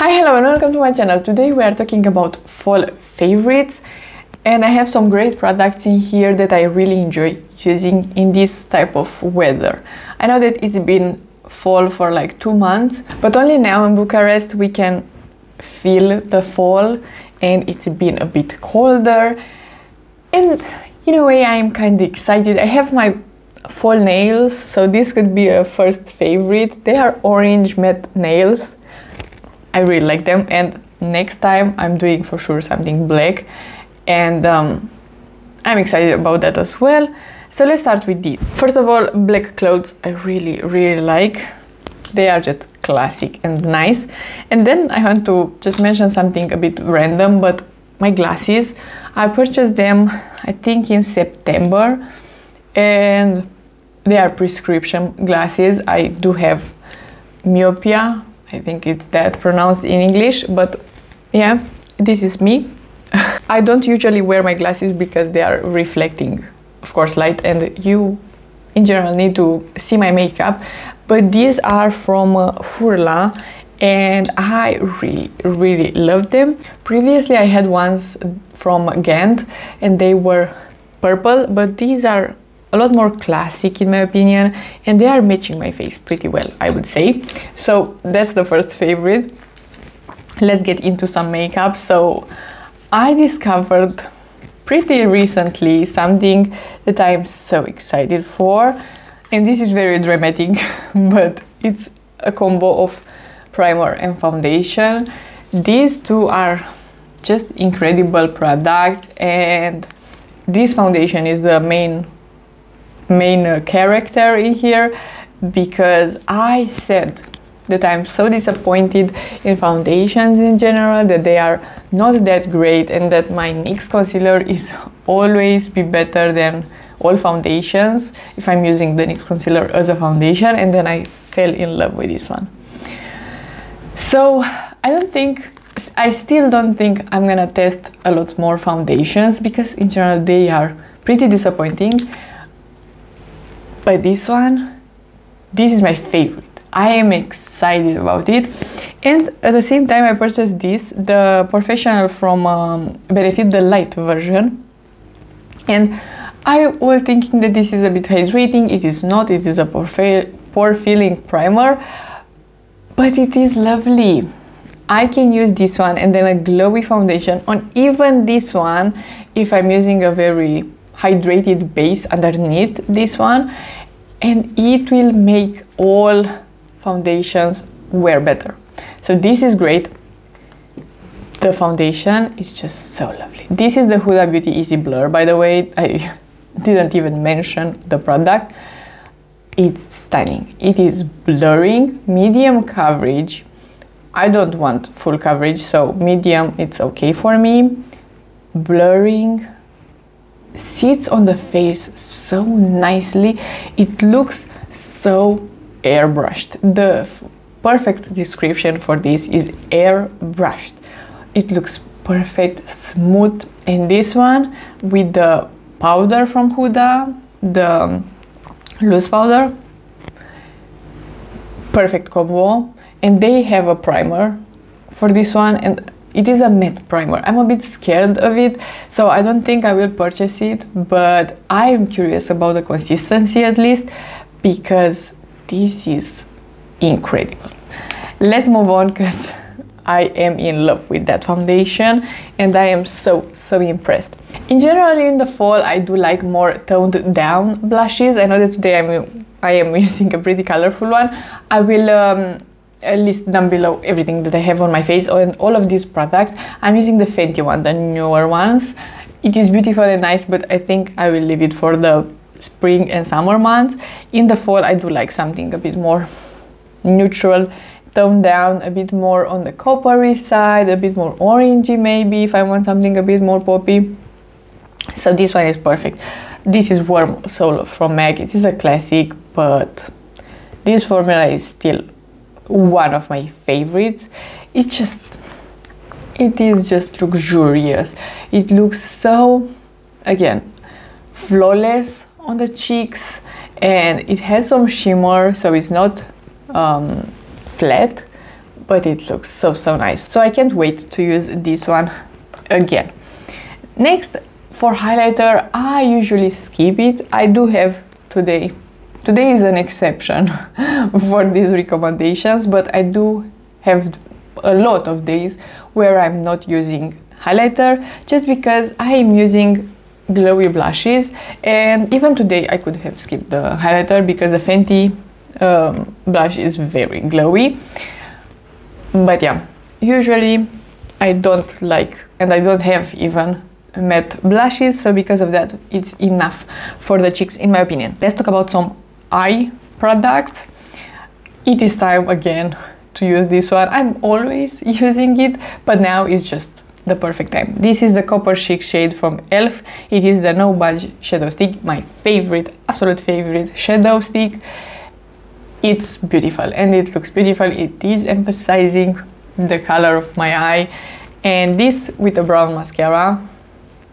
Hi, hello and welcome to my channel. Today we are talking about fall favorites and I have some great products in here that I really enjoy using in this type of weather. I know that it's been fall for like two months, but only now in Bucharest we can feel the fall and it's been a bit colder and in a way I'm kind of excited. I have my fall nails, so this could be a first favorite. They are orange matte nails. I really like them and next time I'm doing for sure something black and um, I'm excited about that as well. So let's start with these. First of all, black clothes I really, really like. They are just classic and nice. And then I want to just mention something a bit random, but my glasses, I purchased them, I think in September, and they are prescription glasses. I do have myopia, I think it's that pronounced in English, but yeah, this is me. I don't usually wear my glasses because they are reflecting, of course, light, and you in general need to see my makeup. But these are from uh, Furla and I really, really love them. Previously, I had ones from Gant and they were purple, but these are a lot more classic in my opinion and they are matching my face pretty well, I would say. So that's the first favorite. Let's get into some makeup. So I discovered pretty recently something that I am so excited for and this is very dramatic but it's a combo of primer and foundation these two are just incredible products and this foundation is the main main uh, character in here because I said that I'm so disappointed in foundations in general, that they are not that great and that my NYX concealer is always be better than all foundations if I'm using the NYX concealer as a foundation and then I fell in love with this one. So I don't think, I still don't think I'm gonna test a lot more foundations because in general they are pretty disappointing. But this one, this is my favorite. I am excited about it. And at the same time, I purchased this, the Porefessional from um, Benefit, the light version. And I was thinking that this is a bit hydrating. It is not, it is a pore filling primer, but it is lovely. I can use this one and then a glowy foundation on even this one if I'm using a very hydrated base underneath this one and it will make all foundations wear better. So this is great. The foundation is just so lovely. This is the Huda Beauty Easy Blur, by the way. I didn't even mention the product. It's stunning. It is blurring, medium coverage. I don't want full coverage, so medium, it's okay for me. Blurring, sits on the face so nicely. It looks so airbrushed. The perfect description for this is airbrushed. It looks perfect, smooth. And this one with the powder from Huda, the loose powder, perfect combo. And they have a primer for this one and it is a matte primer. I'm a bit scared of it, so I don't think I will purchase it, but I am curious about the consistency at least because this is incredible. Let's move on because I am in love with that foundation and I am so, so impressed. In general, in the fall, I do like more toned down blushes. I know that today I'm, I am using a pretty colorful one. I will um, list down below everything that I have on my face and all of these products. I'm using the Fenty one, the newer ones. It is beautiful and nice, but I think I will leave it for the spring and summer months. In the fall, I do like something a bit more neutral, toned down, a bit more on the coppery side, a bit more orangey maybe if I want something a bit more poppy. So this one is perfect. This is Warm Soul from MAC. It is a classic, but this formula is still one of my favorites. It just, it is just luxurious. It looks so, again, flawless on the cheeks and it has some shimmer so it's not um, flat but it looks so so nice so I can't wait to use this one again next for highlighter I usually skip it I do have today today is an exception for these recommendations but I do have a lot of days where I'm not using highlighter just because I am using glowy blushes. And even today I could have skipped the highlighter because the Fenty um, blush is very glowy. But yeah usually I don't like and I don't have even matte blushes. So because of that it's enough for the cheeks in my opinion. Let's talk about some eye product. it is time again to use this one. I'm always using it but now it's just the perfect time. This is the copper chic shade from elf it is the no budge shadow stick my favorite absolute favorite shadow stick. It's beautiful and it looks beautiful. It is emphasizing the color of my eye. And this with a brown mascara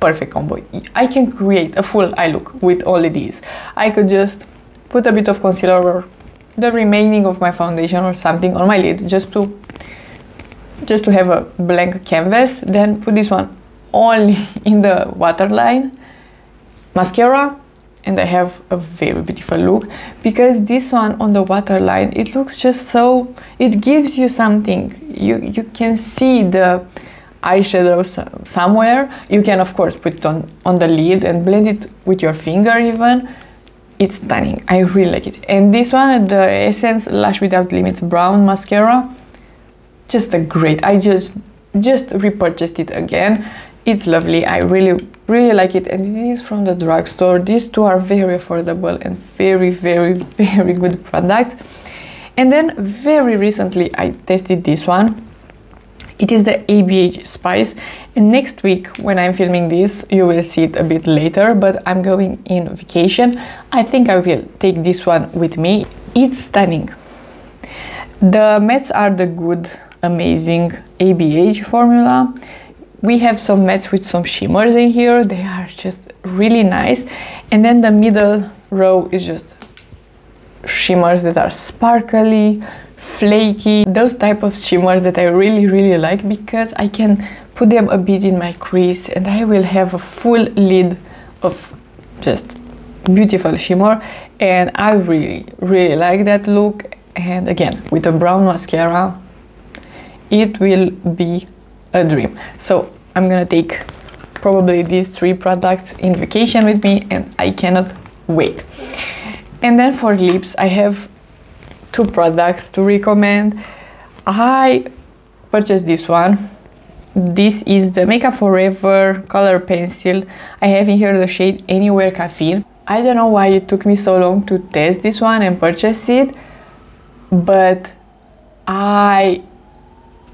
perfect combo. I can create a full eye look with only these. I could just put a bit of concealer or the remaining of my foundation or something on my lid just to just to have a blank canvas. Then put this one only in the waterline mascara and I have a very beautiful look. Because this one on the waterline it looks just so it gives you something. You you can see the eyeshadow somewhere. You can of course put it on on the lid and blend it with your finger even it's stunning. I really like it. And this one the essence lash without limits brown mascara. Just a great. I just just repurchased it again. It's lovely. I really really like it. And it is from the drugstore. These two are very affordable and very very very good products and then very recently i tested this one it is the ABH Spice and next week when I'm filming this you will see it a bit later but I'm going in vacation. I think I will take this one with me. It's stunning. The mattes are the good amazing ABH formula. We have some mattes with some shimmers in here. They are just really nice. And then the middle row is just shimmers that are sparkly, flaky, those type of shimmers that I really really like because I can put them a bit in my crease and I will have a full lid of just beautiful shimmer and I really really like that look. And again with a brown mascara it will be a dream. So I'm gonna take probably these three products in vacation with me and I cannot wait. And then for lips I have two products to recommend. I purchased this one. This is the Makeup Forever color pencil. I have in here the shade Anywhere Caffeine. I don't know why it took me so long to test this one and purchase it, but I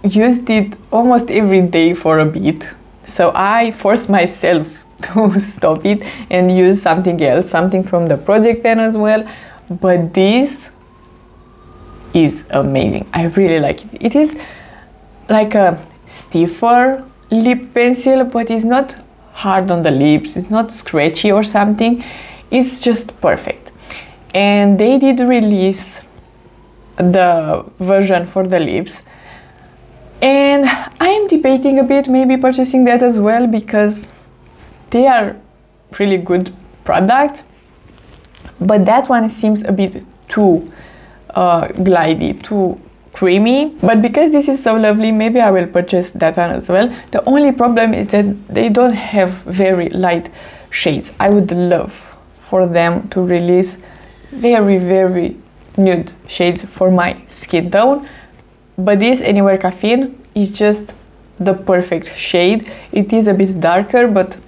used it almost every day for a bit. So I forced myself to stop it and use something else, something from the project pen as well. But this is amazing. I really like it. It is like a stiffer lip pencil, but it's not hard on the lips. It's not scratchy or something. It's just perfect. And they did release the version for the lips. And I am debating a bit maybe purchasing that as well because they are really good product. But that one seems a bit too uh, glidey, too creamy. But because this is so lovely, maybe I will purchase that one as well. The only problem is that they don't have very light shades. I would love for them to release very, very nude shades for my skin tone. But this Anywhere Caffeine is just the perfect shade. It is a bit darker, but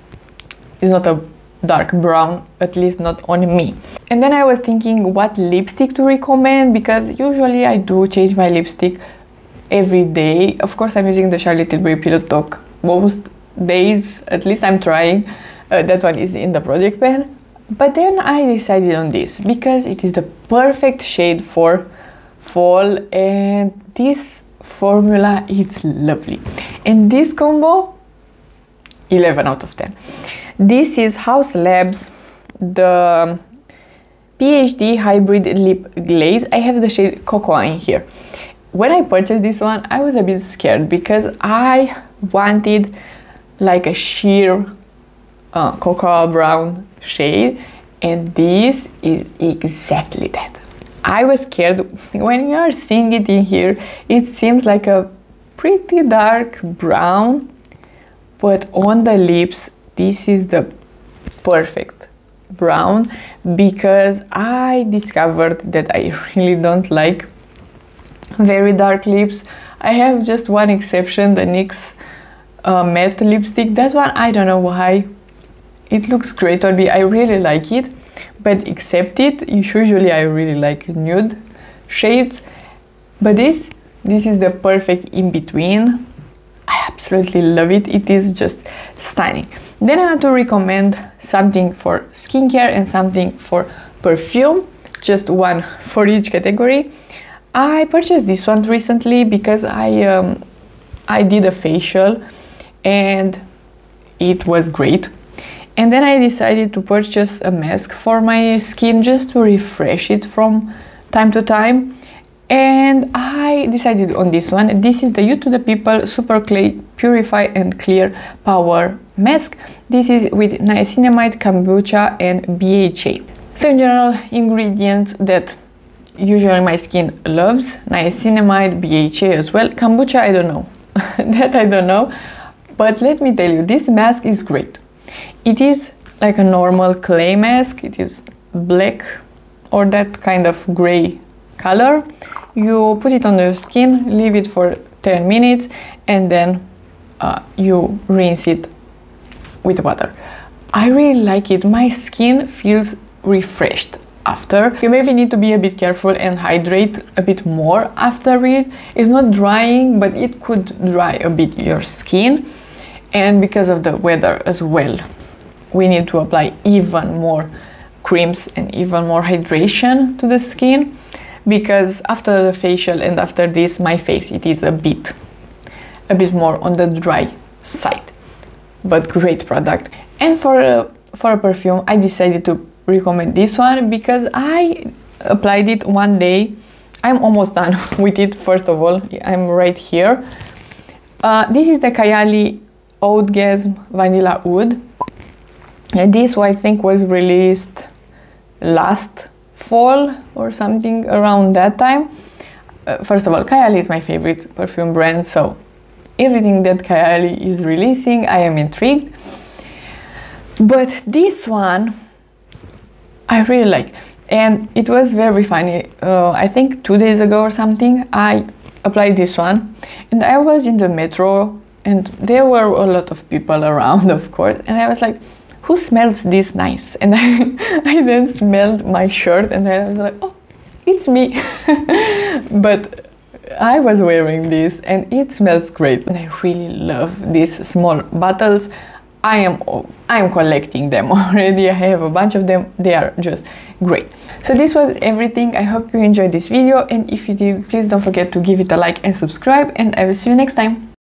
it's not a dark brown, at least not on me. And then I was thinking what lipstick to recommend because usually I do change my lipstick every day. Of course, I'm using the Charlotte Tilbury Pillow Talk most days, at least I'm trying. Uh, that one is in the project pen. But then I decided on this because it is the perfect shade for fall and this formula is lovely. And this combo, 11 out of 10. This is Haus Labs, the PhD Hybrid Lip Glaze. I have the shade Cocoa in here. when I purchased this one, I was a bit scared because I wanted like a sheer uh, cocoa brown shade and this is exactly that. I was scared when you are seeing it in here it seems like a pretty dark brown but on the lips this is the perfect brown because I discovered that I really don't like very dark lips. I have just one exception, the NYX uh, matte lipstick. That one, I don't know why. It looks great on me. I really like it. But except it, usually I really like nude shades. But this, this is the perfect in-between. I absolutely love it. It is just stunning. Then I want to recommend something for skincare and something for perfume. Just one for each category. I purchased this one recently because I um, I did a facial and it was great. And then I decided to purchase a mask for my skin just to refresh it from time to time. And I decided on this one. This is the Youth to the People Super Clay Purify and Clear Power Mask. This is with niacinamide, kombucha and BHA. So in general, ingredients that usually my skin loves niacinamide bha as well kombucha i don't know that i don't know but let me tell you this mask is great it is like a normal clay mask it is black or that kind of gray color you put it on your skin leave it for 10 minutes and then uh, you rinse it with water i really like it my skin feels refreshed after. You maybe need to be a bit careful and hydrate a bit more after it. It's not drying, but it could dry a bit your skin. And because of the weather as well, we need to apply even more creams and even more hydration to the skin because after the facial and after this my face it is a bit a bit more on the dry side but great product and for a, for a perfume I decided to recommend this one because I applied it one day. I'm almost done with it, first of all. I'm right here. Uh, this is the Kayali Oudgasm Vanilla Oud And this I think was released last fall or something around that time. Uh, first of all, Kayali is my favorite perfume brand, so everything that Kayali is releasing, I am intrigued. But this one I really like. And it was very funny. Uh, I think two days ago or something, I applied this one, and I was in the metro, and there were a lot of people around, of course, and I was like, "Who smells this nice?" And I, I then smelled my shirt, and I was like, "Oh, it's me." but I was wearing this, and it smells great, and I really love these small bottles. I am I am collecting them already. I have a bunch of them. They are just great. So this was everything. I hope you enjoyed this video and if you did, please don't forget to give it a like and subscribe and I will see you next time.